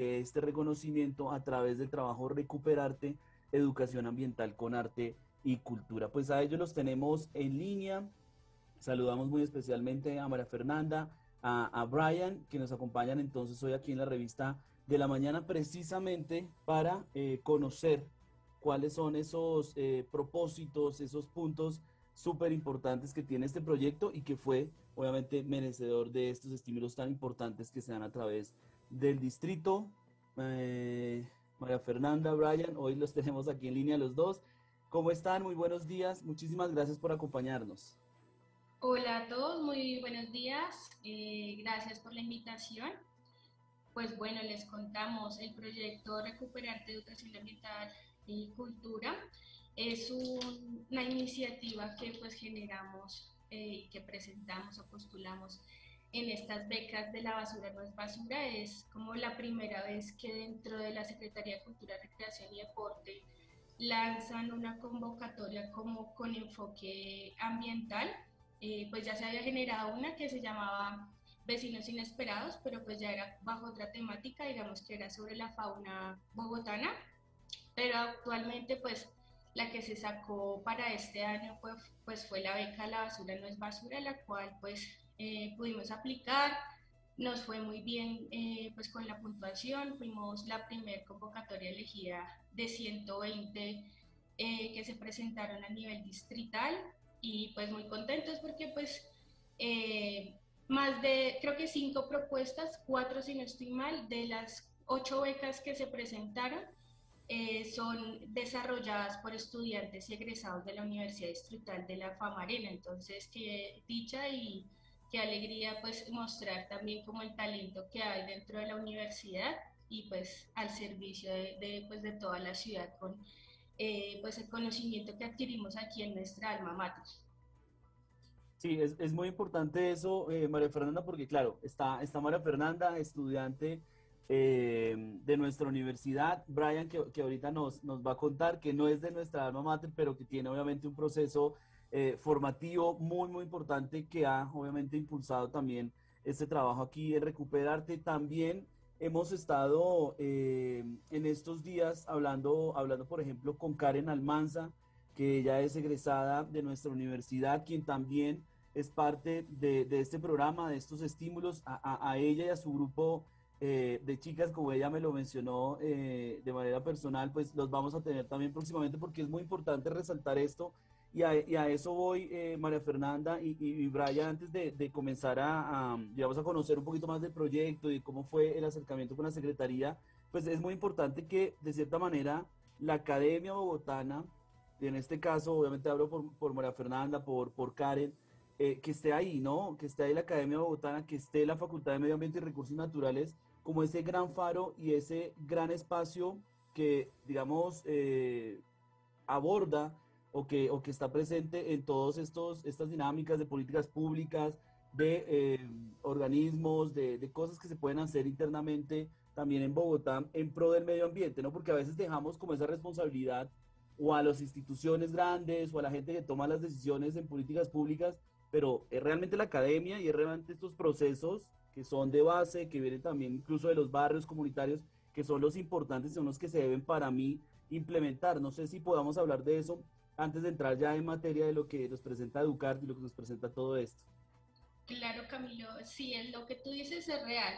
este reconocimiento a través del trabajo Recuperarte, Educación Ambiental con Arte y Cultura. Pues a ellos los tenemos en línea. Saludamos muy especialmente a María Fernanda, a, Brian, que nos acompañan entonces hoy aquí en la revista de la mañana precisamente para eh, conocer cuáles son esos eh, propósitos, esos puntos súper importantes que tiene este proyecto y que fue obviamente merecedor de estos estímulos tan importantes que se dan a través del distrito. Eh, María Fernanda, Brian, hoy los tenemos aquí en línea los dos. ¿Cómo están? Muy buenos días. Muchísimas gracias por acompañarnos. Hola a todos, muy buenos días. Eh, gracias por la invitación. Pues bueno, les contamos el proyecto Recuperarte Educación Ambiental y Cultura. Es una iniciativa que pues generamos y eh, que presentamos o postulamos en estas becas de la basura no es basura. Es como la primera vez que dentro de la Secretaría de Cultura, Recreación y Deporte lanzan una convocatoria como con enfoque ambiental. Eh, pues ya se había generado una que se llamaba Vecinos Inesperados, pero pues ya era bajo otra temática, digamos que era sobre la fauna bogotana, pero actualmente pues la que se sacó para este año pues, pues fue la beca La basura no es basura, la cual pues eh, pudimos aplicar, nos fue muy bien eh, pues con la puntuación, fuimos la primer convocatoria elegida de 120 eh, que se presentaron a nivel distrital y pues muy contentos porque pues más de creo que cinco propuestas, cuatro si no estoy mal, de las ocho becas que se presentaron, son desarrolladas por estudiantes egresados de la Universidad Distrital de la Famarena. Entonces, qué dicha y qué alegría pues mostrar también como el talento que hay dentro de la universidad y pues al servicio de, pues, de toda la ciudad con eh, pues el conocimiento que adquirimos aquí en nuestra alma mater. Sí, es, es muy importante eso, eh, María Fernanda, porque claro, está, está María Fernanda, estudiante eh, de nuestra universidad, Brian, que, que ahorita nos, nos va a contar, que no es de nuestra alma mater, pero que tiene obviamente un proceso eh, formativo muy, muy importante que ha obviamente impulsado también este trabajo aquí en Recuperarte. También hemos estado eh, en estos días hablando, hablando, por ejemplo, con Karen Almanza, que ella es egresada de nuestra universidad, quien también es parte de, este programa, de estos estímulos, a, ella y a su grupo eh, de chicas, como ella me lo mencionó de manera personal, pues los vamos a tener también próximamente porque es muy importante resaltar esto y a, eso voy, eh, María Fernanda y, y, Brian, antes de, comenzar a, digamos, a conocer un poquito más del proyecto y cómo fue el acercamiento con la Secretaría, pues es muy importante que, de cierta manera, la Academia Bogotana, en este caso, obviamente hablo por, por María Fernanda, por, por Karen, eh, que esté ahí, ¿no? Que esté ahí la Academia Bogotana, que esté la Facultad de Medio Ambiente y Recursos Naturales, como ese gran faro y ese gran espacio que, digamos, eh, aborda o que, o que está presente en todas estas dinámicas de políticas públicas, de eh, organismos, de, de, cosas que se pueden hacer internamente también en Bogotá en pro del medio ambiente, ¿no? Porque a veces dejamos como esa responsabilidad o a las instituciones grandes o a la gente que toma las decisiones en políticas públicas, pero es realmente la academia y es realmente estos procesos que son de base, que vienen también incluso de los barrios comunitarios, que son los importantes, son los que se deben para mí implementar. No sé si podamos hablar de eso antes de entrar ya en materia de lo que nos presenta Educar y lo que nos presenta todo esto. Claro, Camilo, sí, es lo que tú dices es real.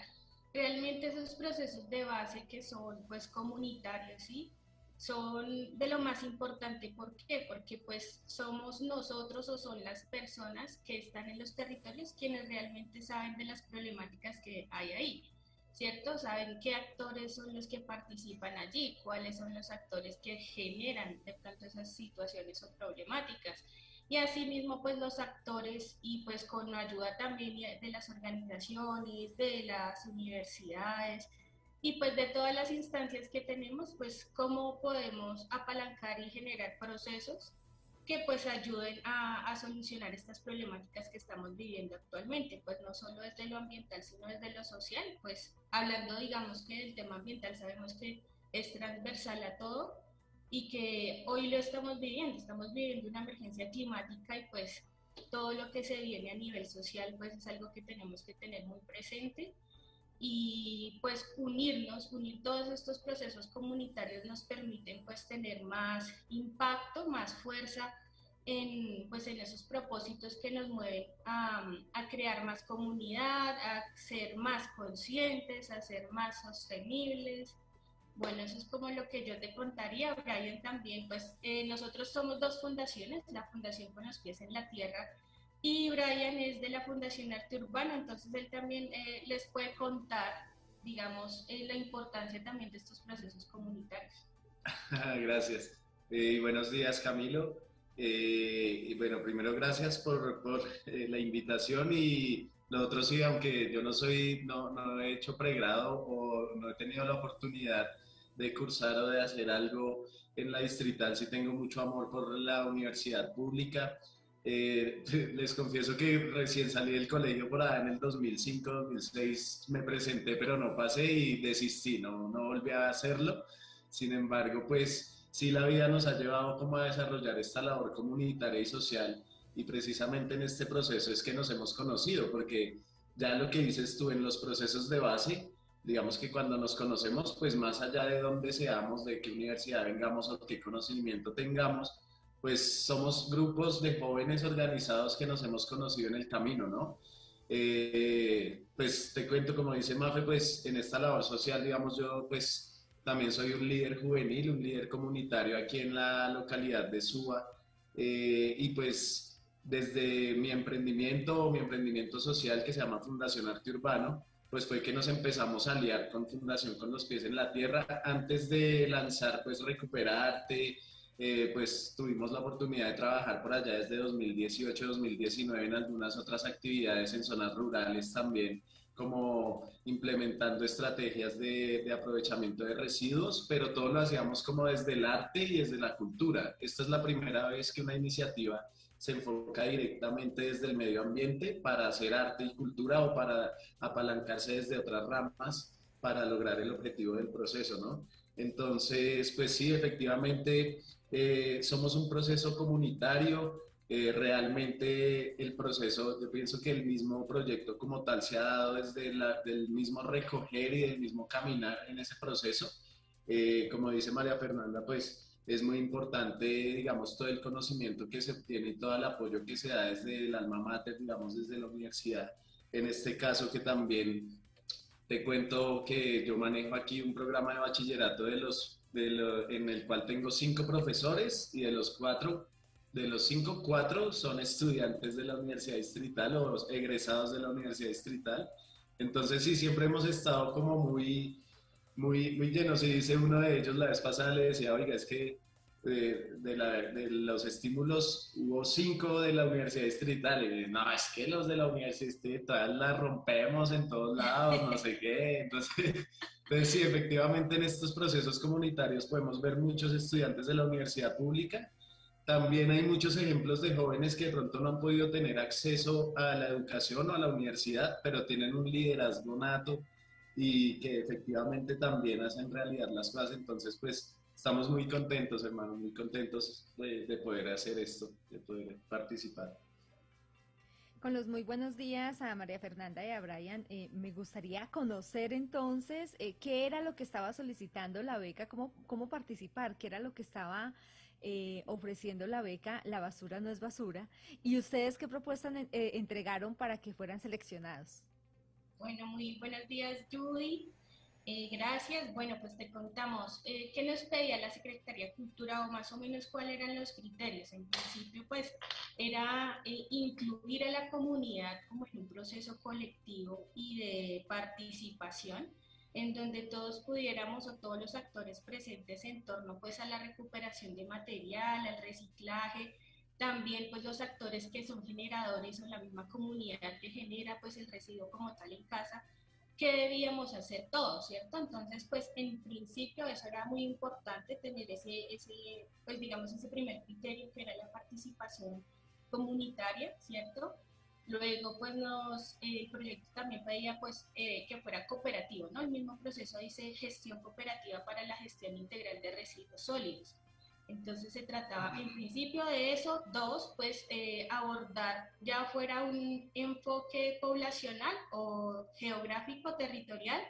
Realmente esos procesos de base que son pues comunitarios, ¿sí? Son de lo más importante. ¿Por qué? Porque pues somos nosotros o son las personas que están en los territorios quienes realmente saben de las problemáticas que hay ahí. ¿Cierto? Saben qué actores son los que participan allí, cuáles son los actores que generan de pronto esas situaciones o problemáticas. Y asimismo, pues los actores y pues con ayuda también de las organizaciones, de las universidades y pues de todas las instancias que tenemos, pues cómo podemos apalancar y generar procesos que pues ayuden a, solucionar estas problemáticas que estamos viviendo actualmente, pues no solo desde lo ambiental, sino desde lo social, pues hablando digamos que del tema ambiental sabemos que es transversal a todo y que hoy lo estamos viviendo, estamos viviendo una emergencia climática y pues todo lo que se viene a nivel social pues es algo que tenemos que tener muy presente y pues unirnos, unir todos estos procesos comunitarios nos permiten pues tener más impacto, más fuerza en, pues, en esos propósitos que nos mueven a, a, crear más comunidad, a ser más conscientes, a ser más sostenibles. Bueno, eso es como lo que yo te contaría, Brian, también, pues eh, nosotros somos dos fundaciones, la Fundación Con los Pies en la Tierra y Brian es de la Fundación Arte Urbano, entonces él también eh, les puede contar, digamos, eh, la importancia también de estos procesos comunitarios. Gracias. y buenos días, Camilo. Eh, y bueno, primero gracias por, por eh, la invitación y lo otro sí, aunque yo no soy, no, no he hecho pregrado o no he tenido la oportunidad de cursar o de hacer algo en la distrital, sí tengo mucho amor por la universidad pública. Eh, les confieso que recién salí del colegio por allá en el 2005, 2006 me presenté, pero no pasé y desistí, no, no volví a hacerlo. Sin embargo, pues sí la vida nos ha llevado como a desarrollar esta labor comunitaria y social y precisamente en este proceso es que nos hemos conocido, porque ya lo que dices tú en los procesos de base, digamos que cuando nos conocemos, pues más allá de dónde seamos, de qué universidad vengamos o qué conocimiento tengamos, pues somos grupos de jóvenes organizados que nos hemos conocido en el camino, ¿no? Eh, pues te cuento, como dice Mafe, pues en esta labor social, digamos, yo pues también soy un líder juvenil, un líder comunitario aquí en la localidad de Suba. Eh, y pues desde mi emprendimiento, mi emprendimiento social que se llama Fundación Arte Urbano, pues fue que nos empezamos a aliar con Fundación con los pies en la tierra. Antes de lanzar pues Recuperarte, eh, pues tuvimos la oportunidad de trabajar por allá desde 2018-2019 en algunas otras actividades en zonas rurales también como implementando estrategias de, aprovechamiento de residuos, pero todo lo hacíamos como desde el arte y desde la cultura. Esta es la primera vez que una iniciativa se enfoca directamente desde el medio ambiente para hacer arte y cultura o para apalancarse desde otras ramas para lograr el objetivo del proceso, ¿no? Entonces, pues sí, efectivamente, eh, somos un proceso comunitario, eh, realmente el proceso, yo pienso que el mismo proyecto como tal se ha dado desde la, del mismo recoger y del mismo caminar en ese proceso. Eh, como dice María Fernanda, pues es muy importante, digamos, todo el conocimiento que se obtiene y todo el apoyo que se da desde el alma mater, digamos, desde la universidad. En este caso que también te cuento que yo manejo aquí un programa de bachillerato de los, en el cual tengo cinco profesores y de los cuatro de los cinco, cuatro son estudiantes de la Universidad Distrital o egresados de la Universidad Distrital. Entonces sí, siempre hemos estado como muy, muy, muy llenos. Y dice uno de ellos, la vez pasada le decía, oiga, es que de, los estímulos hubo cinco de la Universidad Distrital. Y no, es que los de la Universidad Distrital la rompemos en todos lados, no sé qué. Entonces, entonces sí, efectivamente en estos procesos comunitarios podemos ver muchos estudiantes de la universidad pública también hay muchos ejemplos de jóvenes que de pronto no han podido tener acceso a la educación o a la universidad, pero tienen un liderazgo nato y que efectivamente también hacen realidad las cosas. Entonces, pues estamos muy contentos, hermanos, muy contentos de, poder hacer esto, de poder participar. Con los muy buenos días a María Fernanda y a Brian, eh, me gustaría conocer entonces eh, qué era lo que estaba solicitando la beca, cómo, cómo participar, qué era lo que estaba eh, ofreciendo la beca La basura no es basura. ¿Y ustedes qué propuestas eh, entregaron para que fueran seleccionados? Bueno, muy buenos días, Judy. Eh, gracias. Bueno, pues te contamos qué nos pedía la Secretaría de Cultura o más o menos cuáles eran los criterios. En principio, pues era incluir a la comunidad como en un proceso colectivo y de participación en donde todos pudiéramos o todos los actores presentes en torno pues a la recuperación de material, al reciclaje, también pues los actores que son generadores o la misma comunidad que genera pues el residuo como tal en casa, ¿qué debíamos hacer todos, cierto? Entonces pues en principio eso era muy importante tener ese, ese pues digamos ese primer criterio que era la participación comunitaria, ¿cierto? Luego, pues nos, el proyecto también pedía pues eh, que fuera cooperativo, ¿no? El mismo proceso dice gestión cooperativa para la gestión integral de residuos sólidos. Entonces se trataba en principio de eso. Dos, pues eh, abordar ya fuera un enfoque poblacional o geográfico territorial.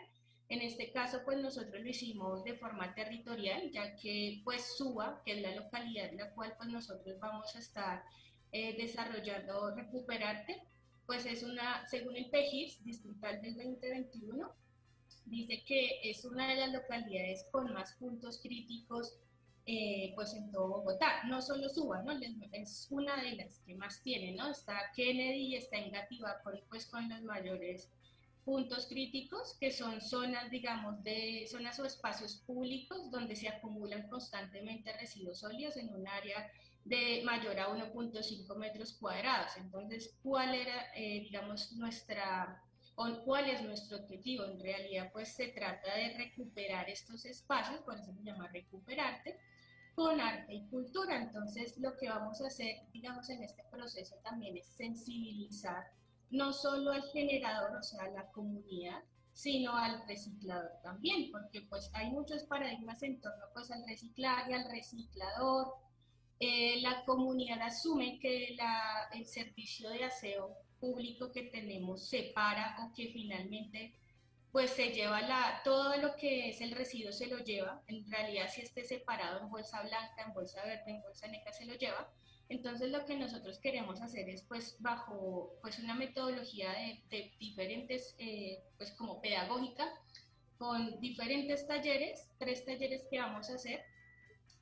En este caso, pues nosotros lo hicimos de forma territorial, ya que pues Suba, que es la localidad en la cual pues nosotros vamos a estar eh, desarrollando Recuperarte, pues es una, según el PEGIS distrital del 2021, dice que es una de las localidades con más puntos críticos eh, pues en todo Bogotá, no solo Suba, ¿no? Es una de las que más tiene, ¿no? Está Kennedy y está Engativá, pues con los mayores puntos críticos, que son zonas, digamos, de zonas o espacios públicos donde se acumulan constantemente residuos sólidos en un área de mayor a 1.5 metros cuadrados. Entonces, ¿cuál era, eh, digamos, nuestra cuál es nuestro objetivo. En realidad, pues se trata de recuperar estos espacios, por eso se llama recuperarte, con arte y cultura. Entonces, lo que vamos a hacer, digamos, en este proceso también es sensibilizar no solo al generador, o sea, a la comunidad, sino al reciclador también, porque pues hay muchos paradigmas en torno pues al reciclaje, al reciclador. Eh, la comunidad asume que la, el servicio de aseo público que tenemos separa o que finalmente pues se lleva la, todo lo que es el residuo se lo lleva, en realidad si esté separado en bolsa blanca, en bolsa verde, en bolsa negra se lo lleva, entonces lo que nosotros queremos hacer es pues bajo pues una metodología de, diferentes, eh, pues como pedagógica, con diferentes talleres, tres talleres que vamos a hacer,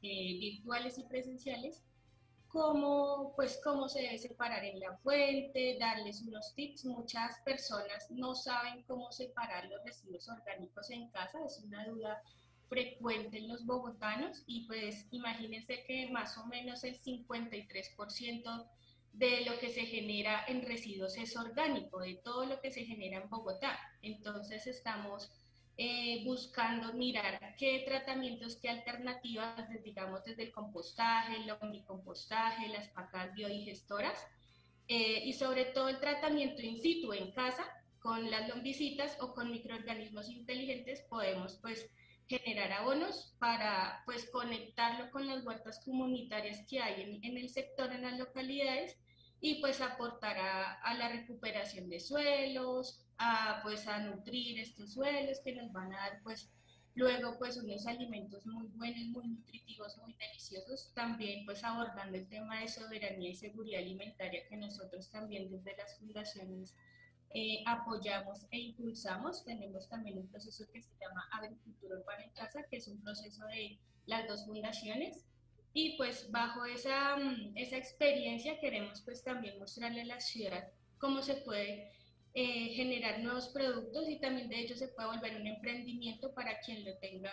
eh, virtuales y presenciales, cómo, pues, cómo se debe separar en la fuente, darles unos tips. Muchas personas no saben cómo separar los residuos orgánicos en casa, es una duda frecuente en los bogotanos y pues imagínense que más o menos el 53% de lo que se genera en residuos es orgánico, de todo lo que se genera en Bogotá. Entonces estamos eh, buscando mirar qué tratamientos, qué alternativas, digamos desde el compostaje, el lombricompostaje, las pacas biodigestoras eh, y sobre todo el tratamiento in situ en casa con las lombricitas o con microorganismos inteligentes podemos pues generar abonos para pues conectarlo con las huertas comunitarias que hay en, en el sector, en las localidades y pues aportar a, a la recuperación de suelos, a, pues, a nutrir estos suelos que nos van a dar pues luego pues unos alimentos muy buenos, muy nutritivos, muy deliciosos, también pues abordando el tema de soberanía y seguridad alimentaria que nosotros también desde las fundaciones eh, apoyamos e impulsamos. Tenemos también un proceso que se llama Agricultura Urbana en Casa, que es un proceso de las dos fundaciones. Y pues bajo esa, mm, esa experiencia queremos pues también mostrarle a la ciudad cómo se puede eh, generar nuevos productos y también de hecho se puede volver un emprendimiento para quien lo tenga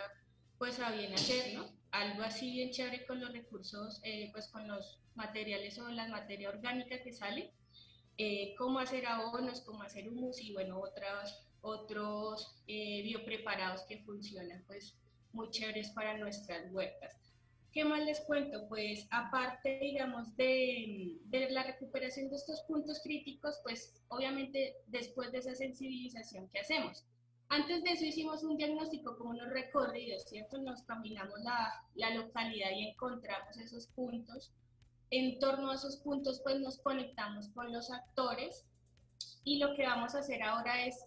pues a bien hacer, ¿no? Algo así bien chévere con los recursos, eh, pues con los materiales o la materia orgánica que sale, eh, cómo hacer abonos, cómo hacer humus y bueno, otros, otros biopreparados que funcionan pues muy chéveres para nuestras huertas. ¿Qué más les cuento? Pues aparte, digamos, de, de, la recuperación de estos puntos críticos, pues obviamente después de esa sensibilización que hacemos. Antes de eso hicimos un diagnóstico como unos recorridos, ¿cierto? Nos caminamos la, la localidad y encontramos esos puntos. En torno a esos puntos, pues nos conectamos con los actores y lo que vamos a hacer ahora es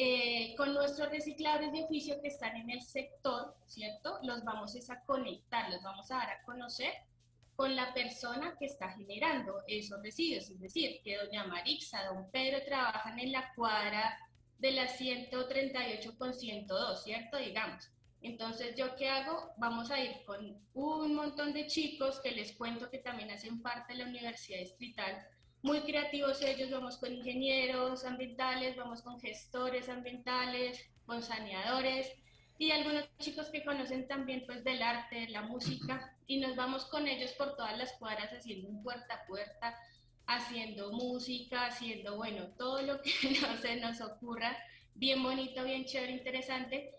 eh, con nuestros recicladores de oficio que están en el sector, ¿cierto? Los vamos a conectar, los vamos a dar a conocer con la persona que está generando esos residuos, es decir, que doña Marixa, don Pedro trabajan en la cuadra de la 138 con 102, ¿cierto? Digamos. Entonces, ¿yo qué hago? Vamos a ir con un montón de chicos que les cuento que también hacen parte de la Universidad Distrital muy creativos ellos, vamos con ingenieros ambientales, vamos con gestores ambientales, con saneadores y algunos chicos que conocen también pues del arte, la música y nos vamos con ellos por todas las cuadras haciendo un puerta a puerta, haciendo música, haciendo bueno, todo lo que no se nos ocurra, bien bonito, bien chévere, interesante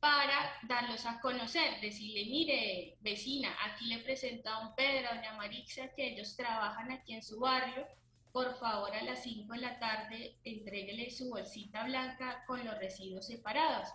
para darlos a conocer, decirle, mire, vecina, aquí le presento a un Pedro, a doña Marixa, que ellos trabajan aquí en su barrio, por favor a las 5 de la tarde entréguele su bolsita blanca con los residuos separados.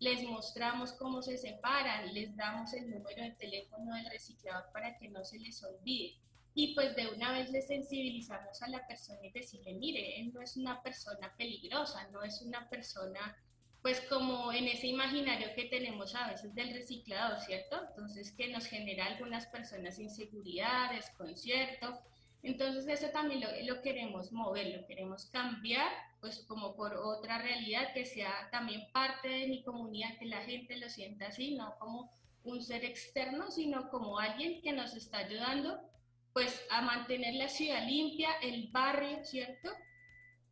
les mostramos cómo se separan, les damos el número de teléfono del reciclador para que no se les olvide. Y pues de una vez les sensibilizamos a la persona y decirle, mire, él no es una persona peligrosa, no es una persona pues como en ese imaginario que tenemos a veces del reciclador, ¿cierto? Entonces que nos genera algunas personas inseguridad, desconcierto. Entonces eso también lo, lo, queremos mover, lo queremos cambiar, pues como por otra realidad que sea también parte de mi comunidad, que la gente lo sienta así, no como un ser externo, sino como alguien que nos está ayudando pues a mantener la ciudad limpia, el barrio, ¿cierto?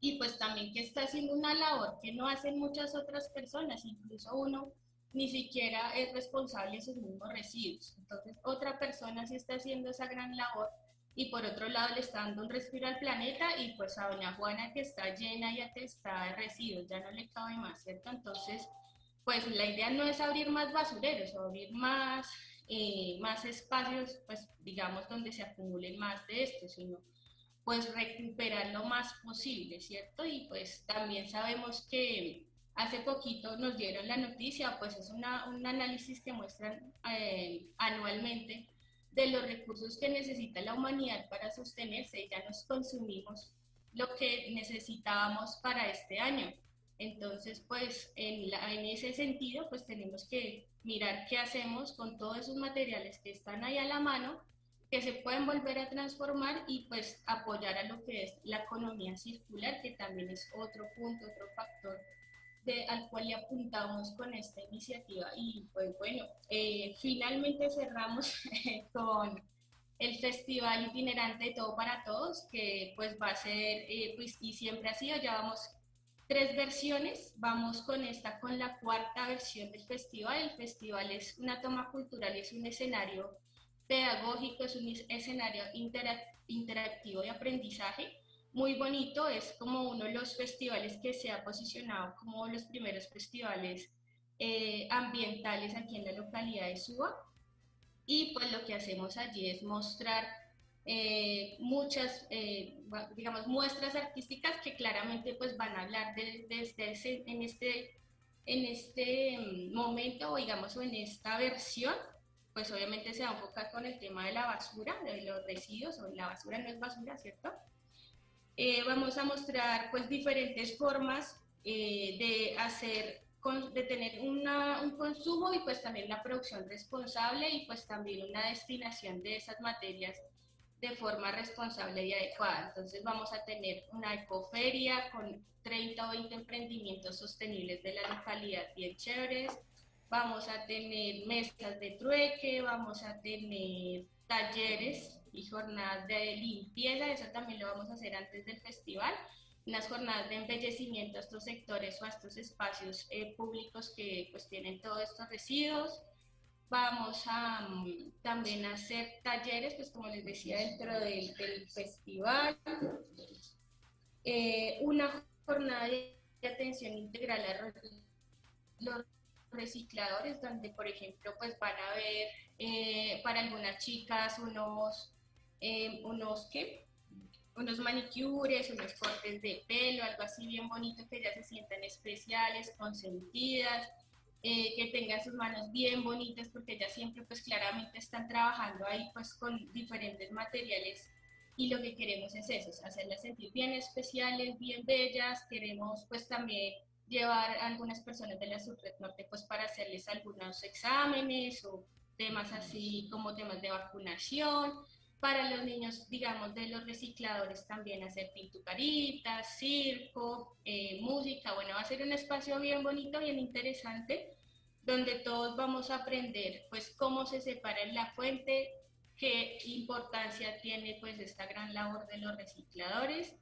y pues también que está haciendo una labor que no hacen muchas otras personas, incluso uno ni siquiera es responsable de sus mismos residuos. Entonces otra persona sí está haciendo esa gran labor y por otro lado le está dando un respiro al planeta y pues a doña Juana que está llena y atestada de residuos, ya no le cabe más, ¿cierto? Entonces, pues la idea no es abrir más basureros, abrir más, eh, más espacios, pues digamos, donde se acumulen más de esto, sino pues recuperar lo más posible, ¿cierto? Y pues también sabemos que hace poquito nos dieron la noticia, pues es una, un análisis que muestran eh, anualmente de los recursos que necesita la humanidad para sostenerse ya nos consumimos lo que necesitábamos para este año. Entonces, pues en, en ese sentido, pues tenemos que mirar qué hacemos con todos esos materiales que están ahí a la mano que se pueden volver a transformar y pues apoyar a lo que es la economía circular, que también es otro punto, otro factor de, al cual le apuntamos con esta iniciativa. Y pues bueno, eh, finalmente cerramos con el Festival Itinerante Todo para Todos, que pues va a ser, eh, pues y siempre ha sido, ya vamos tres versiones, vamos con esta, con la cuarta versión del festival. El festival es una toma cultural, es un escenario pedagógico, es un escenario interactivo de aprendizaje muy bonito, es como uno de los festivales que se ha posicionado como los primeros festivales eh, ambientales aquí en la localidad de Suba. Y pues lo que hacemos allí es mostrar eh, muchas, eh, digamos, muestras artísticas que claramente pues van a hablar de, este, en este, en este mm, momento, o digamos, en esta versión pues obviamente se va a enfocar con el tema de la basura, de los residuos, o la basura no es basura, ¿cierto? Eh, vamos a mostrar pues diferentes formas eh, de hacer, de tener una, un consumo y pues también una producción responsable y pues también una destinación de esas materias de forma responsable y adecuada. Entonces vamos a tener una ecoferia con 30 o 20 emprendimientos sostenibles de la localidad bien chéveres, vamos a tener mesas de trueque, vamos a tener talleres y jornadas de limpieza, eso también lo vamos a hacer antes del festival, unas jornadas de embellecimiento a estos sectores o a estos espacios eh, públicos que pues tienen todos estos residuos. Vamos a um, también hacer talleres, pues como les decía, dentro del, festival. Eh, una jornada de atención integral a los recicladores donde, por ejemplo, pues van a ver eh, para algunas chicas unos, eh, unos, ¿qué? unos manicures, unos cortes de pelo, algo así bien bonito, que ya se sientan especiales, consentidas, eh, que tengan sus manos bien bonitas, porque ellas siempre pues claramente están trabajando ahí pues con diferentes materiales y lo que queremos es eso, hacerlas sentir bien especiales, bien bellas, queremos pues también llevar a algunas personas de la subred norte pues para hacerles algunos exámenes o temas así como temas de vacunación. Para los niños, digamos, de los recicladores también hacer pintucaritas, circo, eh, música. Bueno, va a ser un espacio bien bonito, bien interesante, donde todos vamos a aprender pues cómo se separa la fuente, qué importancia tiene pues esta gran labor de los recicladores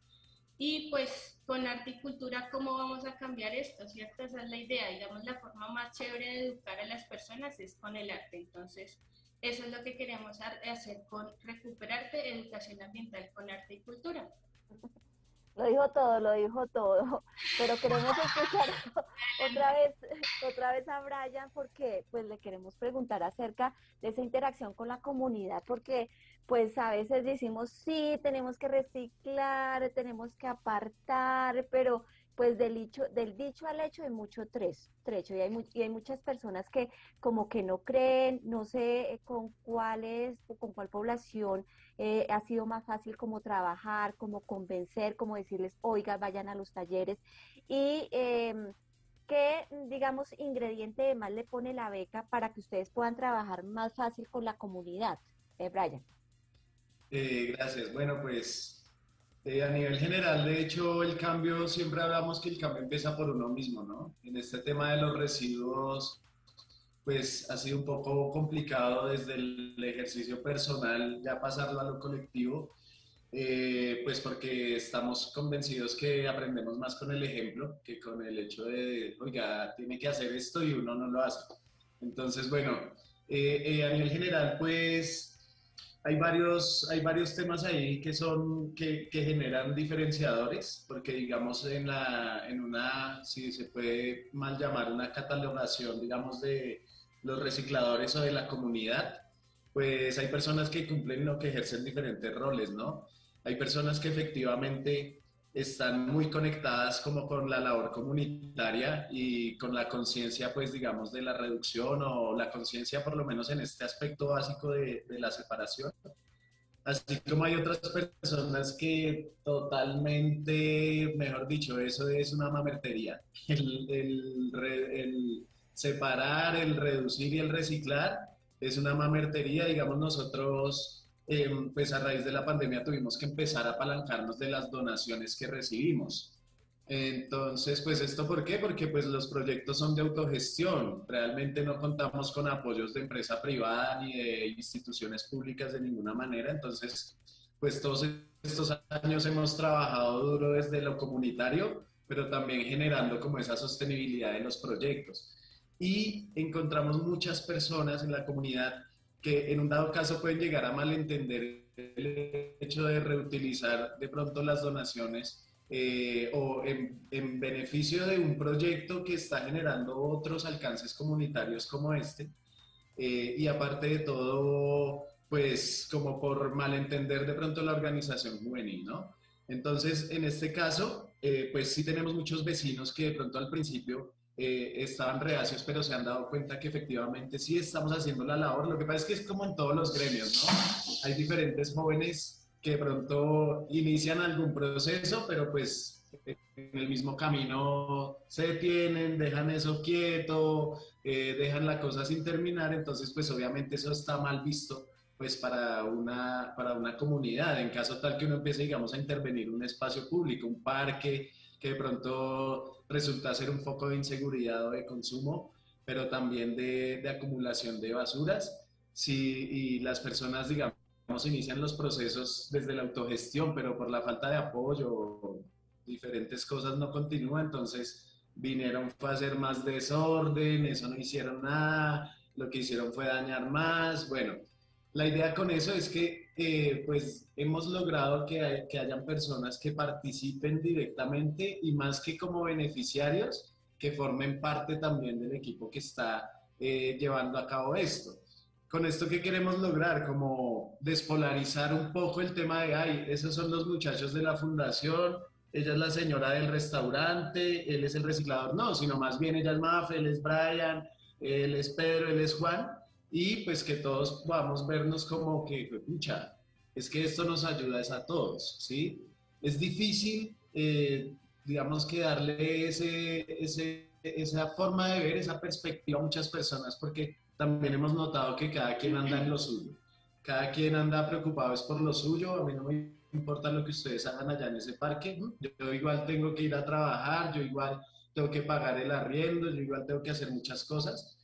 y pues con arte y cultura, ¿cómo vamos a cambiar esto? ¿Cierto? Esa es la idea. Digamos, la forma más chévere de educar a las personas es con el arte. Entonces, eso es lo que queremos hacer con Recuperarte, Educación Ambiental con Arte y Cultura. Lo dijo todo, lo dijo todo, pero queremos escuchar otra vez, otra vez a Brian porque pues le queremos preguntar acerca de esa interacción con la comunidad, porque pues a veces decimos, sí, tenemos que reciclar, tenemos que apartar, pero pues del dicho, del dicho al hecho hay mucho trecho y hay, y hay muchas personas que como que no creen, no sé eh, con cuáles, con cuál población eh, ha sido más fácil como trabajar, como convencer, como decirles, oiga, vayan a los talleres y em, qué, digamos, ingrediente de más le pone la beca para que ustedes puedan trabajar más fácil con la comunidad, eh, Brian. gracias. Bueno, pues eh, a nivel general, de hecho, el cambio, siempre hablamos que el cambio empieza por uno mismo, ¿no? En este tema de los residuos, pues ha sido un poco complicado desde el ejercicio personal ya pasarlo a lo colectivo, eh, pues porque estamos convencidos que aprendemos más con el ejemplo que con el hecho de, oiga, tiene que hacer esto y uno no lo hace. Entonces, bueno, eh, a nivel general, pues hay varios, hay varios temas ahí que, son, que, que, generan diferenciadores, porque digamos en, la, en una, si se puede mal llamar, una catalogación, digamos, de los recicladores o de la comunidad, pues hay personas que cumplen o que ejercen diferentes roles, ¿no? Hay personas que efectivamente están muy conectadas como con la labor comunitaria y con la conciencia, pues digamos, de la reducción o la conciencia por lo menos en este aspecto básico de, de, la separación. Así como hay otras personas que totalmente, mejor dicho, eso es una mamertería. El, el, el separar, el reducir y el reciclar es una mamertería, digamos, nosotros Em, pues a raíz de la pandemia tuvimos que empezar a apalancarnos de las donaciones que recibimos. Entonces, pues esto ¿por qué? Porque pues los proyectos son de autogestión. Realmente no contamos con apoyos de empresa privada ni de instituciones públicas de ninguna manera. Entonces, pues todos estos años hemos trabajado duro desde lo comunitario, pero también generando como esa sostenibilidad de los proyectos. Y encontramos muchas personas en la comunidad que en un dado caso pueden llegar a malentender el hecho de reutilizar de pronto las donaciones eh, o en, beneficio de un proyecto que está generando otros alcances comunitarios como este. Eh, y aparte de todo, pues como por malentender de pronto la organización juvenil, ¿no? Entonces, en este caso, eh, pues sí tenemos muchos vecinos que de pronto al principio eh, estaban reacios, pero se han dado cuenta que efectivamente sí estamos haciendo la labor. Lo que pasa es que es como en todos los gremios, ¿no? Hay diferentes jóvenes que de pronto inician algún proceso, pero pues en el mismo camino se detienen, dejan eso quieto, eh, dejan la cosa sin terminar, entonces pues obviamente eso está mal visto pues para una, para una comunidad, en caso tal que uno empiece, digamos, a intervenir un espacio público, un parque, que de pronto resulta ser un foco de inseguridad o de consumo, pero también de, acumulación de basuras. Si, y las personas, digamos, inician los procesos desde la autogestión, pero por la falta de apoyo, diferentes cosas no continúan, entonces vinieron fue a hacer más desorden, eso no hicieron nada, lo que hicieron fue dañar más, bueno, la idea con eso es que eh, pues hemos logrado que, que hayan personas que participen directamente y más que como beneficiarios, que formen parte también del equipo que está eh, llevando a cabo esto. Con esto que queremos lograr, como despolarizar un poco el tema de, ay, esos son los muchachos de la fundación, ella es la señora del restaurante, él es el reciclador, no, sino más bien ella es Mafe, él es Brian, él es Pedro, él es Juan, y pues que todos podamos vernos como que, pucha, es que esto nos ayuda a todos, ¿sí? Es difícil, eh, digamos que darle ese, ese, esa forma de ver, esa perspectiva a muchas personas, porque también hemos notado que cada quien anda en lo suyo, cada quien anda preocupado es por lo suyo, a mí no me importa lo que ustedes hagan allá en ese parque, yo igual tengo que ir a trabajar, yo igual tengo que pagar el arriendo, yo igual tengo que hacer muchas cosas,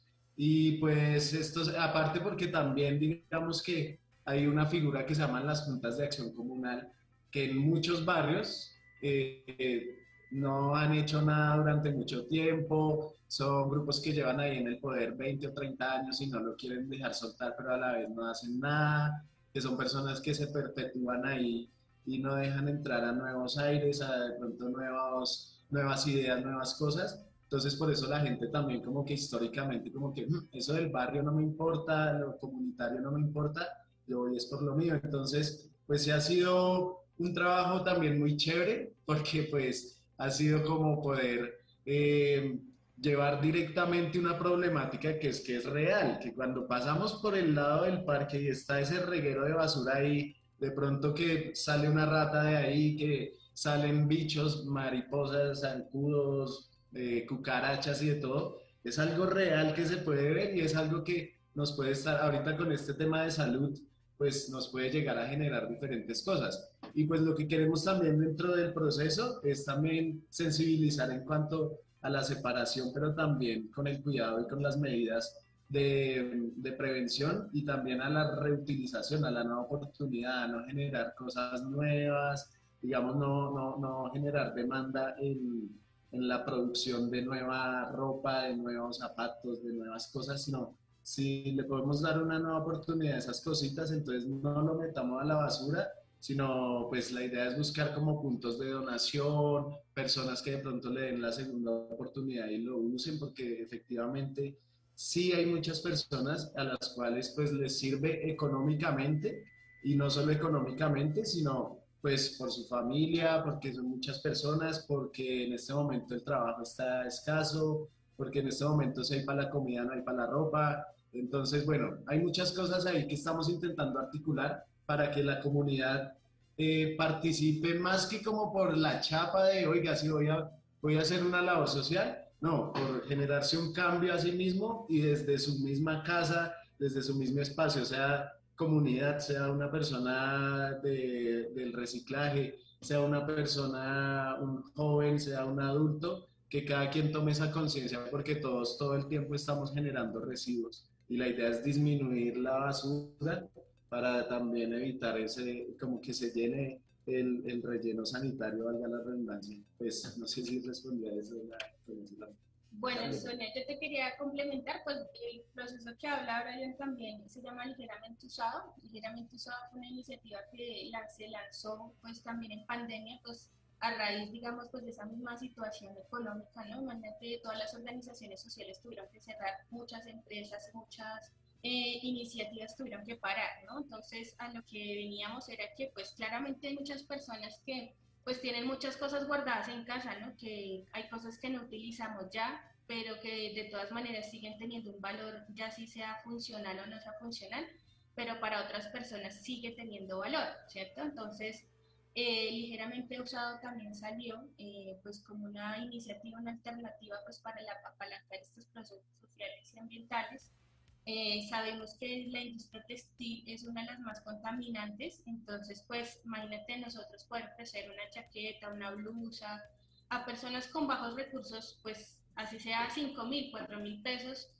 y pues esto, aparte porque también digamos que hay una figura que se llaman las juntas de acción comunal, que en muchos barrios eh, no han hecho nada durante mucho tiempo, son grupos que llevan ahí en el poder 20 o 30 años y no lo quieren dejar soltar, pero a la vez no hacen nada, que son personas que se perpetúan ahí y no dejan entrar a nuevos aires, a de pronto nuevos, nuevas ideas, nuevas cosas. Entonces, por eso la gente también como que históricamente, como que mm, eso del barrio no me importa, lo comunitario no me importa, yo voy es por lo mío. Entonces, pues sí ha sido un trabajo también muy chévere, porque pues ha sido como poder eh, llevar directamente una problemática que es que es real, que cuando pasamos por el lado del parque y está ese reguero de basura ahí, de pronto que sale una rata de ahí, que salen bichos, mariposas, zancudos, eh, cucarachas y de todo, es algo real que se puede ver y es algo que nos puede estar, ahorita con este tema de salud, pues nos puede llegar a generar diferentes cosas. Y pues lo que queremos también dentro del proceso es también sensibilizar en cuanto a la separación, pero también con el cuidado y con las medidas de, de, prevención y también a la reutilización, a la nueva oportunidad, a no generar cosas nuevas, digamos, no, no, no generar demanda en, en, la producción de nueva ropa, de nuevos zapatos, de nuevas cosas, sino si le podemos dar una nueva oportunidad a esas cositas, entonces no lo metamos a la basura, sino pues la idea es buscar como puntos de donación, personas que de pronto le den la segunda oportunidad y lo usen, porque efectivamente sí hay muchas personas a las cuales pues les sirve económicamente y no solo económicamente, sino pues por su familia, porque son muchas personas, porque en este momento el trabajo está escaso, porque en este momento si hay para la comida, no hay para la ropa. Entonces, bueno, hay muchas cosas ahí que estamos intentando articular para que la comunidad eh, participe más que como por la chapa de, oiga, si voy a, voy a hacer una labor social, no, por generarse un cambio a sí mismo y desde su misma casa, desde su mismo espacio, sea comunidad, sea una persona de, del reciclaje, sea una persona, un joven, sea un adulto, que cada quien tome esa conciencia porque todos todo el tiempo estamos generando residuos y la idea es disminuir la basura para también evitar ese, como que se llene el, el relleno sanitario, valga la redundancia. Pues no sé si respondí a eso. La, bueno, Sonia, yo te quería complementar, pues el proceso que habla Brian también se llama Ligeramente Usado. Ligeramente Usado fue una iniciativa que la, se lanzó pues también en pandemia, pues a raíz, digamos, pues de esa misma situación económica, ¿no? Imagínate, todas las organizaciones sociales tuvieron que cerrar, muchas empresas, muchas eh, iniciativas tuvieron que parar, ¿no? Entonces, a lo que veníamos era que, pues, claramente hay muchas personas que pues tienen muchas cosas guardadas en casa, ¿no? Que hay cosas que no utilizamos ya, pero que de todas maneras siguen teniendo un valor, ya si sea funcional o no sea funcional, pero para otras personas sigue teniendo valor, ¿cierto? Entonces, eh, ligeramente usado también salió eh, pues como una iniciativa, una alternativa pues para la, apalancar estos procesos sociales y ambientales eh, sabemos que la industria textil es una de las más contaminantes, entonces pues imagínate nosotros poder ofrecer una chaqueta, una blusa a personas con bajos recursos, pues así sea 5 mil, 4 mil pesos,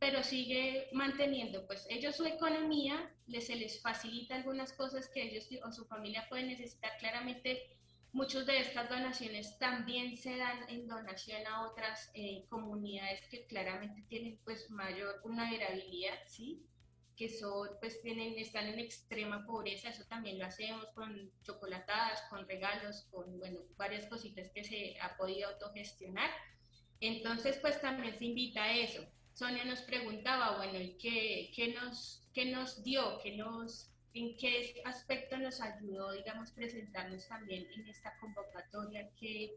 pero sigue manteniendo pues ellos su economía, les, se les facilita algunas cosas que ellos o su familia pueden necesitar claramente Muchas de estas donaciones también se dan en donación a otras eh, comunidades que claramente tienen pues mayor vulnerabilidad, ¿sí? que son, pues tienen, están en extrema pobreza, eso también lo hacemos con chocolatadas, con regalos, con, bueno, varias cositas que se ha podido autogestionar. Entonces, pues también se invita a eso. Sonia nos preguntaba, bueno, ¿y qué, qué nos, qué nos dio, qué nos ¿En qué aspecto nos ayudó, digamos, presentarnos también en esta convocatoria? ¿Qué,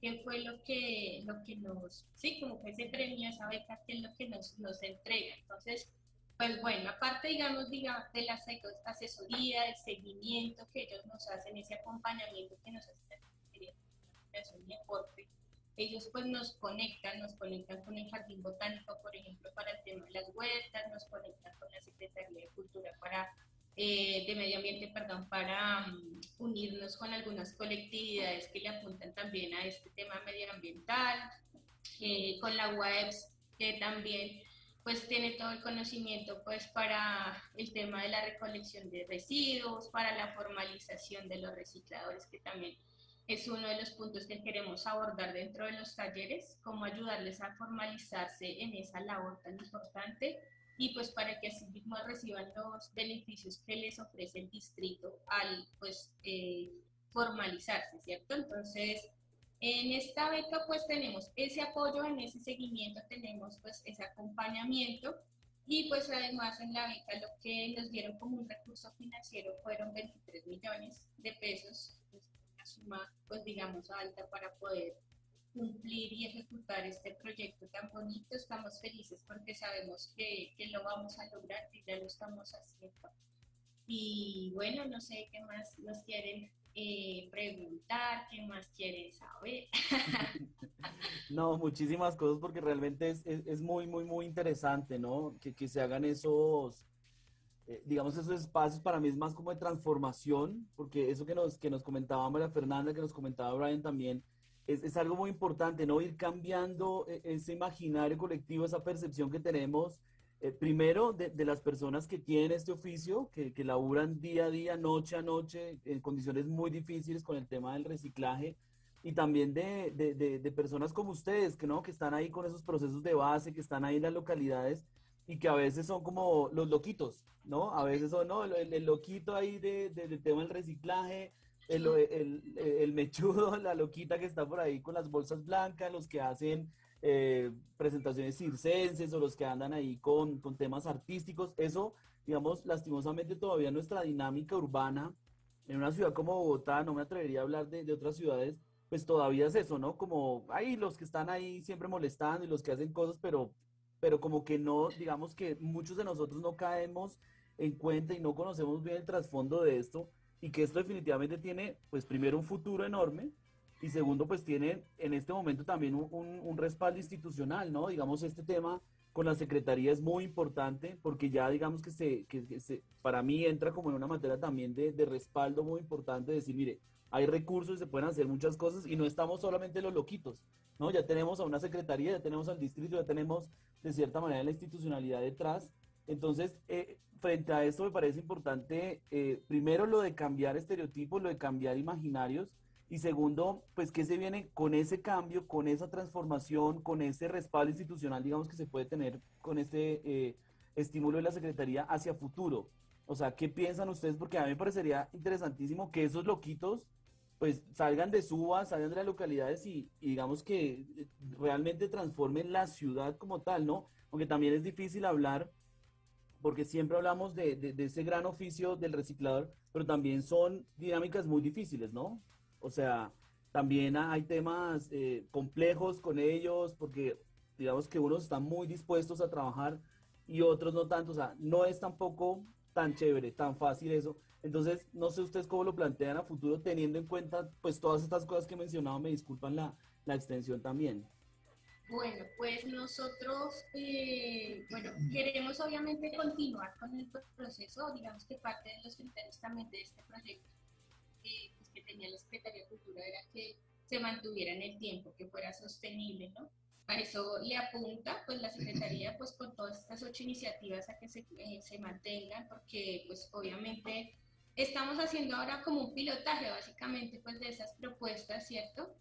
qué fue lo que, lo que nos, sí, como que ese premio, esa beca, qué es lo que nos, nos entrega? Entonces, pues bueno, aparte, digamos, digamos, de la asesoría, el seguimiento que ellos nos hacen, ese acompañamiento que nos hacen, ellos pues nos conectan, nos conectan con el Jardín Botánico, por ejemplo, para el tema de las huertas, nos conectan con la Secretaría de Cultura para eh, de medio ambiente, perdón, para mm, unirnos con algunas colectividades que le apuntan también a este tema medioambiental, eh, con la UAEPS, que también pues tiene todo el conocimiento pues para el tema de la recolección de residuos, para la formalización de los recicladores, que también es uno de los puntos que queremos abordar dentro de los talleres, cómo ayudarles a formalizarse en esa labor tan importante y pues para que así mismo reciban los beneficios que les ofrece el distrito al pues eh, formalizarse, ¿cierto? Entonces, en esta beca pues tenemos ese apoyo, en ese seguimiento tenemos pues ese acompañamiento y pues además en la beca lo que nos dieron como un recurso financiero fueron 23 millones de pesos, pues una suma pues digamos alta para poder cumplir y ejecutar este proyecto tan bonito. Estamos felices porque sabemos que, que lo vamos a lograr y ya lo estamos haciendo. Y bueno, no sé qué más nos quieren eh, preguntar, qué más quieren saber. no, muchísimas cosas porque realmente es, es, es, muy, muy, muy interesante, ¿no? Que, que se hagan esos, eh, digamos, esos espacios para mí es más como de transformación, porque eso que nos, que nos comentaba María Fernanda, que nos comentaba Brian también, es, es algo muy importante, ¿no? Ir cambiando e, ese imaginario colectivo, esa percepción que tenemos eh, primero de, de, las personas que tienen este oficio, que, que laburan día a día, noche a noche, en condiciones muy difíciles con el tema del reciclaje, y también de, de, de, personas como ustedes, que, ¿no? que están ahí con esos procesos de base, que están ahí en las localidades y que a veces son como los loquitos, ¿no? A veces son, ¿no? El, el loquito ahí de, del tema del reciclaje, el, el, el, mechudo, la loquita que está por ahí con las bolsas blancas, los que hacen eh, presentaciones circenses o los que andan ahí con, con, temas artísticos. Eso, digamos, lastimosamente todavía nuestra dinámica urbana en una ciudad como Bogotá, no me atrevería a hablar de, de, otras ciudades, pues todavía es eso, ¿no? Como ahí los que están ahí siempre molestando y los que hacen cosas, pero, pero como que no, digamos que muchos de nosotros no caemos en cuenta y no conocemos bien el trasfondo de esto y que esto definitivamente tiene, pues primero un futuro enorme, y segundo, pues tiene en este momento también un, un, un, respaldo institucional, ¿no? Digamos, este tema con la Secretaría es muy importante porque ya digamos que, se, que, que se para mí entra como en una materia también de, de respaldo muy importante, de decir, mire, hay recursos se pueden hacer muchas cosas y no estamos solamente los loquitos, ¿no? Ya tenemos a una Secretaría, ya tenemos al distrito, ya tenemos de cierta manera la institucionalidad detrás. Entonces, eh, frente a esto me parece importante, eh, primero lo de cambiar estereotipos, lo de cambiar imaginarios, y segundo, pues qué se viene con ese cambio, con esa transformación, con ese respaldo institucional, digamos, que se puede tener con este eh, estímulo de la Secretaría hacia futuro. O sea, ¿qué piensan ustedes? Porque a mí me parecería interesantísimo que esos loquitos pues salgan de Suba, salgan de las localidades y, y, digamos que realmente transformen la ciudad como tal, ¿no? Aunque también es difícil hablar, porque siempre hablamos de, de, de ese gran oficio del reciclador, pero también son dinámicas muy difíciles, ¿no? O sea, también hay temas eh, complejos con ellos porque digamos que unos están muy dispuestos a trabajar y otros no tanto. O sea, no es tampoco tan chévere, tan fácil eso. Entonces, no sé ustedes cómo lo plantean a futuro teniendo en cuenta pues todas estas cosas que he mencionado. Me disculpan la, la extensión también. Bueno, pues nosotros, eh, bueno, queremos obviamente continuar con el proceso, digamos que parte de los criterios también de este proyecto eh, que tenía la Secretaría de Cultura era que se mantuviera en el tiempo, que fuera sostenible, ¿no? A eso le apunta, pues la Secretaría, pues con todas estas ocho iniciativas a que se, eh, se mantengan, porque pues obviamente estamos haciendo ahora como un pilotaje básicamente pues de esas propuestas, ¿cierto?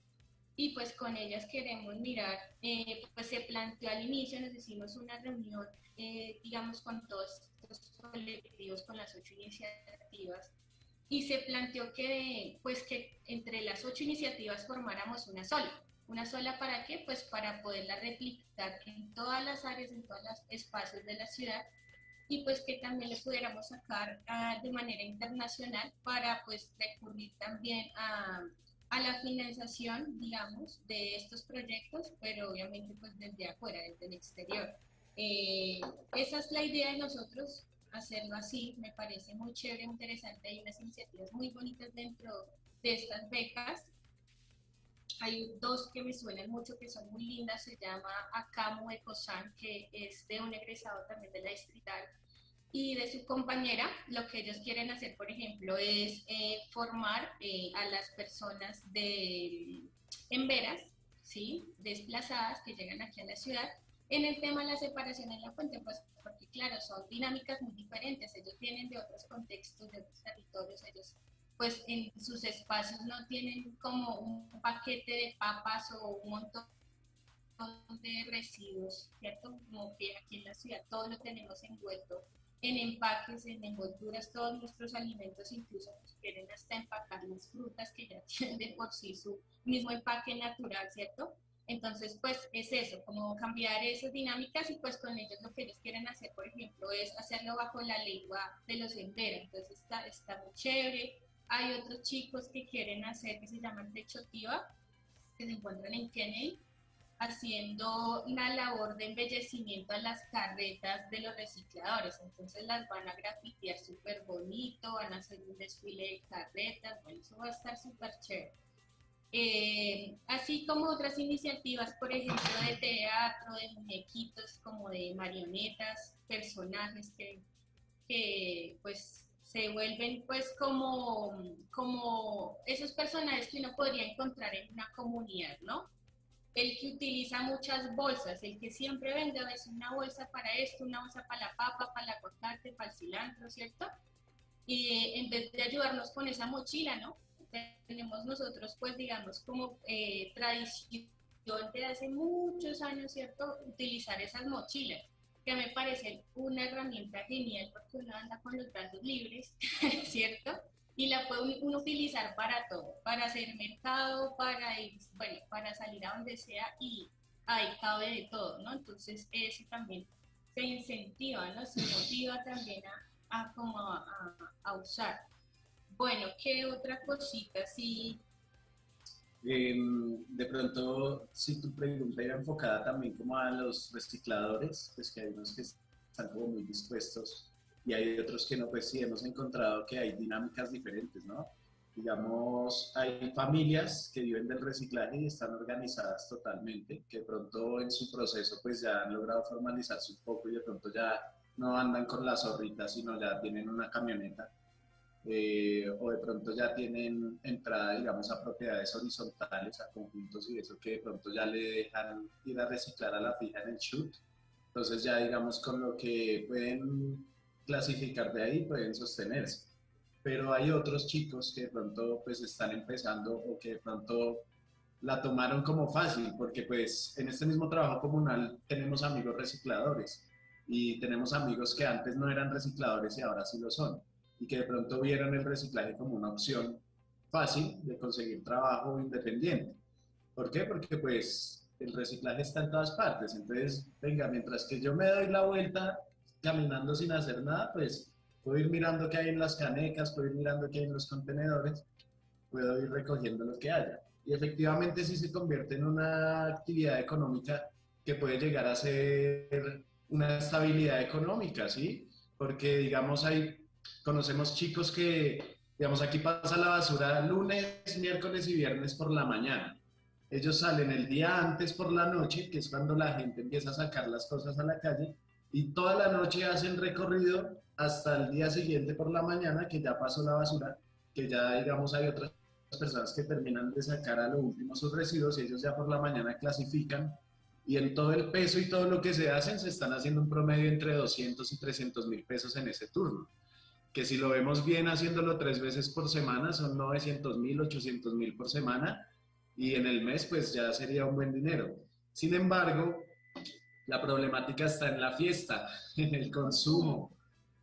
Y pues con ellas queremos mirar, eh, pues se planteó al inicio, nos hicimos una reunión, eh, digamos, con todos estos colectivos, con las ocho iniciativas, y se planteó que, pues, que entre las ocho iniciativas formáramos una sola. ¿Una sola para qué? Pues para poderla replicar en todas las áreas, en todos los espacios de la ciudad y pues que también le pudiéramos sacar uh, de manera internacional para pues recurrir también a, a, la financiación, digamos, de estos proyectos, pero obviamente pues desde afuera, desde el exterior. Eh, esa es la idea de nosotros, hacerlo así, me parece muy chévere, interesante, hay unas iniciativas muy bonitas dentro de estas becas. Hay dos que me suenan mucho, que son muy lindas, se llama Acamo Ecosan, que es de un egresado también de la distrital, y de su compañera, lo que ellos quieren hacer, por ejemplo, es eh, formar eh, a las personas de, en veras, ¿sí? desplazadas que llegan aquí a la ciudad, en el tema de la separación en la fuente, pues porque claro, son dinámicas muy diferentes, ellos vienen de otros contextos, de otros territorios, ellos pues en sus espacios no tienen como un paquete de papas o un montón de residuos, ¿cierto? Como que aquí en la ciudad todo lo tenemos envuelto en empaques, en envolturas, todos nuestros alimentos incluso nos quieren hasta empacar las frutas que ya tienen de por sí su mismo empaque natural, ¿cierto? Entonces, pues es eso, como cambiar esas dinámicas y pues con ellos lo que ellos quieren hacer, por ejemplo, es hacerlo bajo la lengua de los enteros. Entonces está, está muy chévere. Hay otros chicos que quieren hacer que se llaman techotiva, que se encuentran en Kennedy haciendo una labor de embellecimiento a las carretas de los recicladores. Entonces las van a grafitear súper bonito, van a hacer un desfile de carretas, bueno, eso va a estar súper chévere. Eh, así como otras iniciativas, por ejemplo, de teatro, de muñequitos, como de marionetas, personajes que, que pues se vuelven pues como, como esos personajes que uno podría encontrar en una comunidad, ¿no? El que utiliza muchas bolsas, el que siempre vende a veces una bolsa para esto, una bolsa para la papa, para la aguacate, para el cilantro, ¿cierto? Y eh, en vez de ayudarnos con esa mochila, ¿no? Tenemos nosotros, pues, digamos, como eh, tradición de hace muchos años, ¿cierto? Utilizar esas mochilas, que me parecen una herramienta genial porque uno anda con los brazos libres, ¿cierto? Y la puede utilizar para todo, para hacer mercado, para ir, bueno, para salir a donde sea y ahí cabe de todo, ¿no? Entonces eso también se incentiva, ¿no? Se motiva también a, como a, usar. Bueno, ¿qué otra cosita sí? Em, de pronto, si tu pregunta era enfocada también como a los recicladores, pues que hay unos que están como muy dispuestos y hay otros que no, pues sí hemos encontrado que hay dinámicas diferentes, ¿no? Digamos, hay familias que viven del reciclaje y están organizadas totalmente, que pronto en su proceso pues ya han logrado formalizarse un poco y de pronto ya no andan con las zorritas, sino ya tienen una camioneta. Eh, o de pronto ya tienen entrada, digamos, a propiedades horizontales, a conjuntos y eso que de pronto ya le dejan ir a reciclar a la fija en el shoot. Entonces ya, digamos, con lo que pueden clasificar de ahí pueden sostenerse. Pero hay otros chicos que de pronto pues están empezando o que de pronto la tomaron como fácil, porque pues en este mismo trabajo comunal tenemos amigos recicladores y tenemos amigos que antes no eran recicladores y ahora sí lo son, y que de pronto vieron el reciclaje como una opción fácil de conseguir trabajo independiente. ¿Por qué? Porque pues el reciclaje está en todas partes, entonces, venga, mientras que yo me doy la vuelta caminando sin hacer nada, pues puedo ir mirando qué hay en las canecas, puedo ir mirando qué hay en los contenedores, puedo ir recogiendo lo que haya. Y efectivamente sí se convierte en una actividad económica que puede llegar a ser una estabilidad económica, ¿sí? Porque, digamos, hay, conocemos chicos que, digamos, aquí pasa la basura lunes, miércoles y viernes por la mañana. Ellos salen el día antes por la noche, que es cuando la gente empieza a sacar las cosas a la calle, y toda la noche hacen recorrido hasta el día siguiente por la mañana que ya pasó la basura, que ya digamos hay otras personas que terminan de sacar a lo último sus y ellos ya por la mañana clasifican y en todo el peso y todo lo que se hacen se están haciendo un promedio entre 200 y 300 mil pesos en ese turno. Que si lo vemos bien haciéndolo tres veces por semana son 900 mil, 800 mil por semana y en el mes pues ya sería un buen dinero. Sin embargo, la problemática está en la fiesta, en el consumo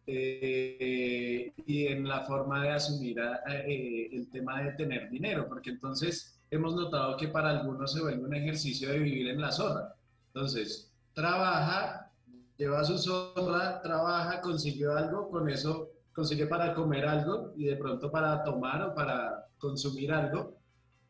eh, y en la forma de asumir eh, el tema de tener dinero, porque entonces hemos notado que para algunos se vuelve un ejercicio de vivir en la zorra. Entonces, trabaja, lleva su zorra, trabaja, consiguió algo, con eso consigue para comer algo y de pronto para tomar o para consumir algo.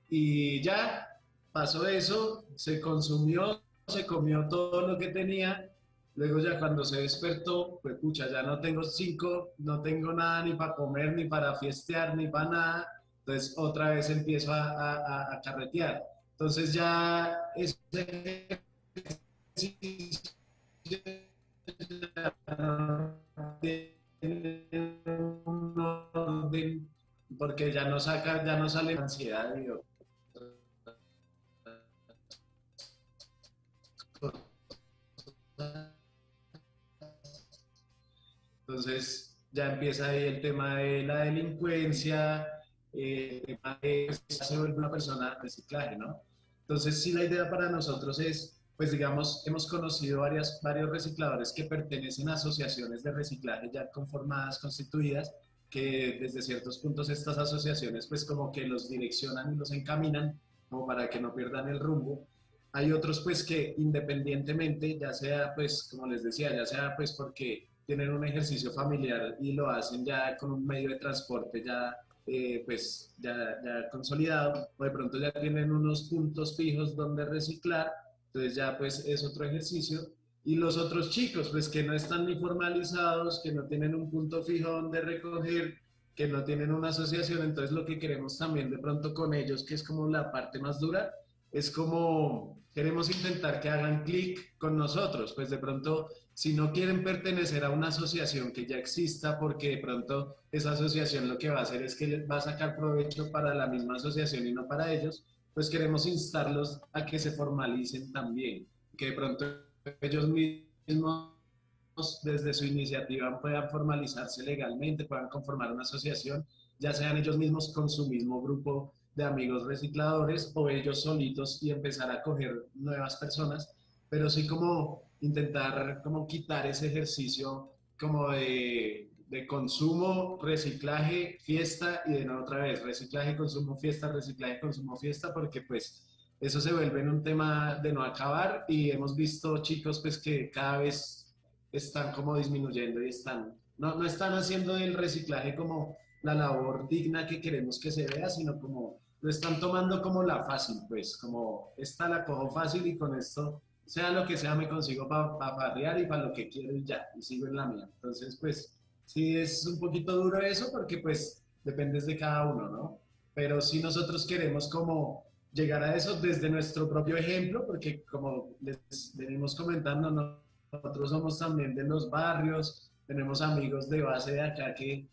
Y ya pasó eso, se consumió, se comió todo lo que tenía, luego ya cuando se despertó, pues pucha, ya no tengo cinco, no tengo nada ni para comer, ni para fiestear, ni para nada, entonces otra vez empiezo a, a, carretear. Entonces ya es porque ya no saca, ya no sale ansiedad. Digo, Entonces ya empieza ahí el tema de la delincuencia, eh, el tema de que se vuelve una persona reciclaje, ¿no? Entonces sí la idea para nosotros es, pues digamos, hemos conocido varias, varios recicladores que pertenecen a asociaciones de reciclaje ya conformadas, constituidas, que desde ciertos puntos estas asociaciones pues como que los direccionan y los encaminan como para que no pierdan el rumbo. Hay otros pues que independientemente, ya sea pues como les decía, ya sea pues porque tienen un ejercicio familiar y lo hacen ya con un medio de transporte ya eh, pues ya, ya consolidado, o de pronto ya tienen unos puntos fijos donde reciclar, entonces ya pues es otro ejercicio. Y los otros chicos, pues que no están ni formalizados, que no tienen un punto fijo donde recoger, que no tienen una asociación, entonces lo que queremos también de pronto con ellos, que es como la parte más dura, es como queremos intentar que hagan clic con nosotros, pues de pronto si no quieren pertenecer a una asociación que ya exista, porque de pronto esa asociación lo que va a hacer es que va a sacar provecho para la misma asociación y no para ellos, pues queremos instarlos a que se formalicen también, que de pronto ellos mismos desde su iniciativa puedan formalizarse legalmente, puedan conformar una asociación, ya sean ellos mismos con su mismo grupo de amigos recicladores o ellos solitos y empezar a coger nuevas personas, pero sí como intentar como quitar ese ejercicio como de, de consumo, reciclaje, fiesta y de nuevo otra vez, reciclaje, consumo, fiesta, reciclaje, consumo, fiesta, porque pues eso se vuelve en un tema de no acabar y hemos visto chicos pues que cada vez están como disminuyendo y están, no, no están haciendo el reciclaje como la labor digna que queremos que se vea, sino como lo están tomando como la fácil, pues, como esta la cojo fácil y con esto, sea lo que sea, me consigo para pa y para lo que quiero y ya, y sigo en la mía. Entonces, pues, sí es un poquito duro eso porque, pues, dependes de cada uno, ¿no? Pero sí nosotros queremos como llegar a eso desde nuestro propio ejemplo, porque como les venimos comentando, nosotros somos también de los barrios, tenemos amigos de base de acá que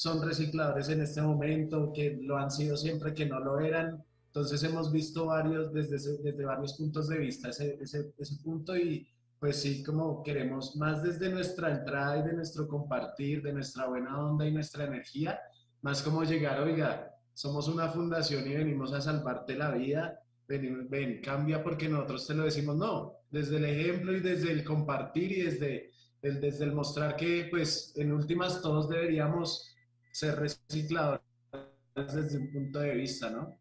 son recicladores en este momento, que lo han sido siempre, que no lo eran. Entonces hemos visto varios, desde, desde varios puntos de vista ese, ese, ese punto. Y pues sí, como queremos más desde nuestra entrada y de nuestro compartir, de nuestra buena onda y nuestra energía, más como llegar, oiga, somos una fundación y venimos a salvarte la vida, ven, ven, cambia porque nosotros te lo decimos, no, desde el ejemplo y desde el compartir y desde el, desde el mostrar que pues en últimas todos deberíamos ser recicladores desde un punto de vista, ¿no?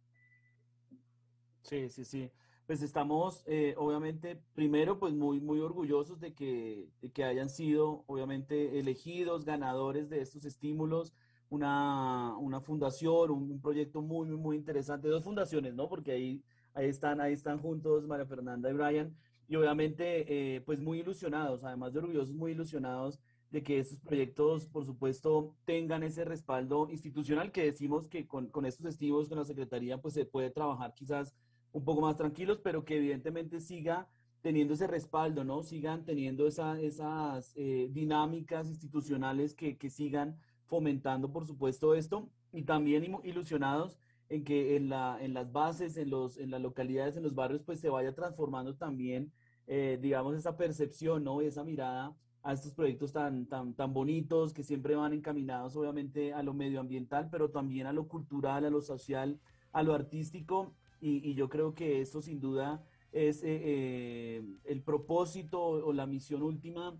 Sí, sí, sí. Pues estamos, eh, obviamente, primero, pues muy, muy orgullosos de que, de que hayan sido, obviamente, elegidos ganadores de estos estímulos, una, una fundación, un, proyecto muy, muy, muy interesante, dos fundaciones, ¿no? Porque ahí, ahí, están, ahí están juntos María Fernanda y Brian, y obviamente, eh, pues muy ilusionados, además de orgullosos, muy ilusionados de que estos proyectos, por supuesto, tengan ese respaldo institucional que decimos que con, con estos estivos, con la Secretaría, pues se puede trabajar quizás un poco más tranquilos, pero que evidentemente siga teniendo ese respaldo, ¿no? Sigan teniendo esa, esas eh, dinámicas institucionales que, que, sigan fomentando, por supuesto, esto y también ilusionados en que en, la, en las bases, en, los, en las localidades, en los barrios, pues se vaya transformando también, eh, digamos, esa percepción, ¿no? Esa mirada a estos proyectos tan, tan, tan bonitos que siempre van encaminados obviamente a lo medioambiental, pero también a lo cultural, a lo social, a lo artístico. Y, yo creo que esto sin duda es eh, eh, el propósito o la misión última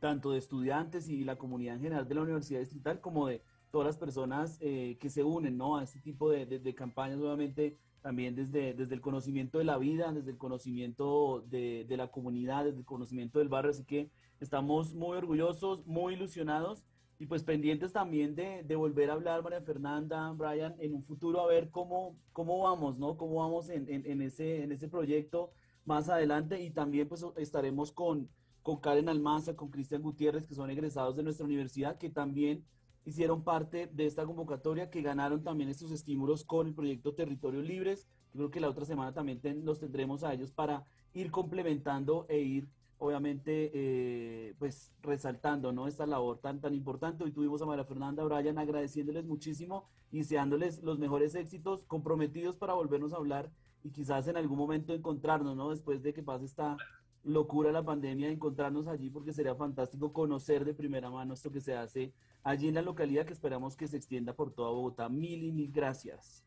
tanto de estudiantes y la comunidad en general de la Universidad Distrital como de todas las personas eh, que se unen ¿no? a este tipo de, de, campañas, obviamente también desde, desde el conocimiento de la vida, desde el conocimiento de, de la comunidad, desde el conocimiento del barrio. Así que Estamos muy orgullosos, muy ilusionados y pues pendientes también de, volver a hablar, María Fernanda, Brian, en un futuro a ver cómo, cómo vamos, ¿no? Cómo vamos en, ese, en ese proyecto más adelante y también pues estaremos con, con Karen Almanza, con Cristian Gutiérrez, que son egresados de nuestra universidad, que también hicieron parte de esta convocatoria, que ganaron también estos estímulos con el proyecto Territorios Libres. Creo que la otra semana también los tendremos a ellos para ir complementando e ir obviamente, eh, pues resaltando, ¿no? Esta labor tan, tan importante. Hoy tuvimos a María Fernanda Brian agradeciéndoles muchísimo y deseándoles los mejores éxitos, comprometidos para volvernos a hablar y quizás en algún momento encontrarnos, ¿no? Después de que pase esta locura la pandemia, encontrarnos allí porque sería fantástico conocer de primera mano esto que se hace allí en la localidad que esperamos que se extienda por toda Bogotá. Mil y mil gracias.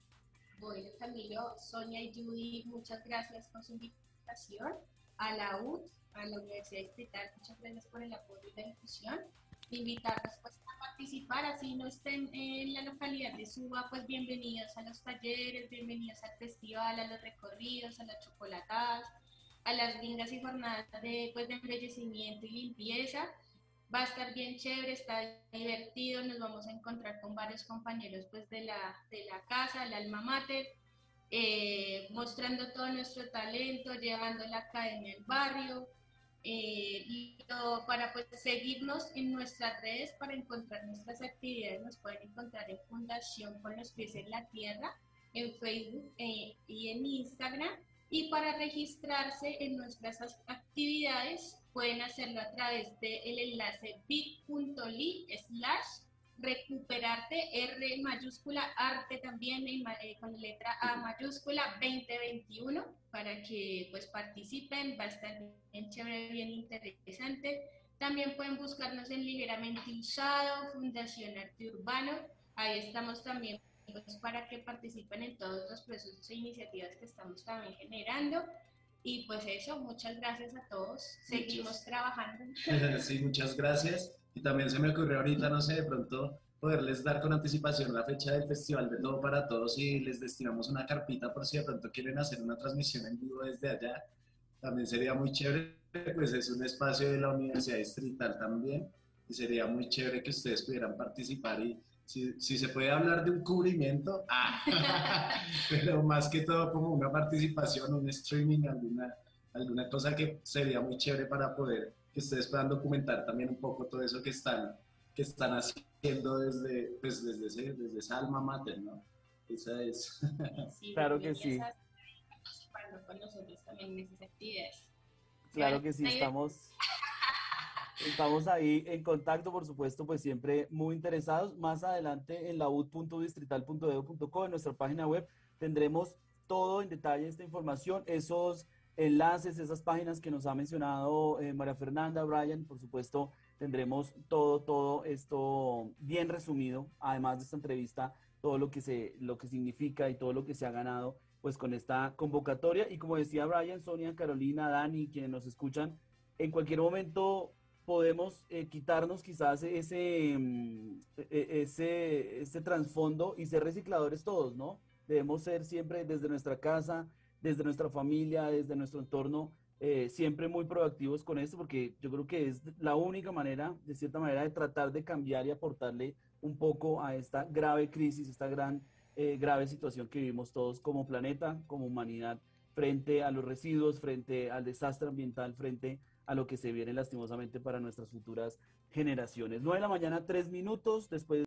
Bueno, Camilo, Sonia y Judy, muchas gracias por su invitación a la UT a la Universidad Distrital. Muchas gracias por el apoyo y la difusión. Invitarlos pues, a participar, así no estén en la localidad de Suba, pues bienvenidos a los talleres, bienvenidos al festival, a los recorridos, a las chocolatadas, a las lindas y jornadas de, pues, de embellecimiento y limpieza. Va a estar bien chévere, está divertido, nos vamos a encontrar con varios compañeros pues, de, la, de la casa, el alma mater, eh, mostrando todo nuestro talento, llevando la academia al barrio, eh, para pues, seguirnos en nuestras redes, para encontrar nuestras actividades, nos pueden encontrar en Fundación con los pies en la tierra, en Facebook eh, y en Instagram. Y para registrarse en nuestras actividades pueden hacerlo a través del enlace bit.ly slash recuperarte R mayúscula, arte también eh, con letra A mayúscula 2021 para que pues participen, va a estar bien chévere, bien interesante. También pueden buscarnos en Ligeramente Usado, Fundación Arte Urbano, ahí estamos también pues, para que participen en todos los procesos e iniciativas que estamos también generando. Y pues eso, muchas gracias a todos. Seguimos trabajando. Sí, muchas gracias. Y también se me ocurrió ahorita, no sé, de pronto poderles dar con anticipación la fecha del Festival de Todo para Todos y les destinamos una carpita por si de pronto quieren hacer una transmisión en vivo desde allá. También sería muy chévere, pues es un espacio de la Universidad Distrital también y sería muy chévere que ustedes pudieran participar y si, si se puede hablar de un cubrimiento, ah, pero más que todo como una participación, un streaming, alguna, alguna cosa que sería muy chévere para poder que ustedes puedan documentar también un poco todo eso que están, que están haciendo desde, pues desde, ese, desde esa alma mater, ¿no? Esa es. claro que sí. Con nosotros también en esas actividades. Claro que sí, estamos Estamos ahí en contacto, por supuesto, pues siempre muy interesados. Más adelante en la en nuestra página web, tendremos todo en detalle esta información, esos enlaces, esas páginas que nos ha mencionado eh, María Fernanda, Brian, por supuesto, tendremos todo, todo esto bien resumido, además de esta entrevista, todo lo que, se, lo que significa y todo lo que se ha ganado pues con esta convocatoria. Y como decía Brian, Sonia, Carolina, Dani, quienes nos escuchan, en cualquier momento podemos eh, quitarnos quizás ese, mm, e, e, ese, ese trasfondo y ser recicladores todos, ¿no? Debemos ser siempre desde nuestra casa, desde nuestra familia, desde nuestro entorno, eh, siempre muy proactivos con esto, porque yo creo que es la única manera, de cierta manera, de tratar de cambiar y aportarle un poco a esta grave crisis, esta gran, eh, grave situación que vivimos todos como planeta, como humanidad, frente a los residuos, frente al desastre ambiental, frente a lo que se viene lastimosamente para nuestras futuras generaciones. 9 de la mañana, tres minutos después